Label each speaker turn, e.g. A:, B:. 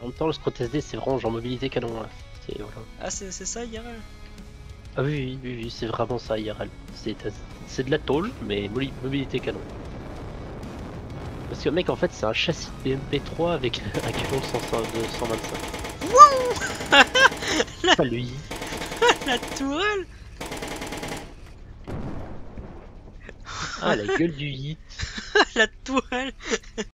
A: En même temps, le Sprint SD, c'est vraiment genre mobilité canon. Hein. Là.
B: Ah, c'est ça, IRL
A: Ah oui, oui, oui, c'est vraiment ça, IRL. C'est, de la tôle, mais mobilité canon. Parce que mec, en fait, c'est un châssis de BMP3 avec un canon de 125. Ah,
B: La tourelle
A: Ah, la gueule du Yi
B: La tourelle